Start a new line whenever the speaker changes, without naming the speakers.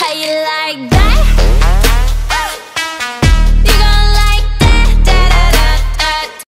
how you like that?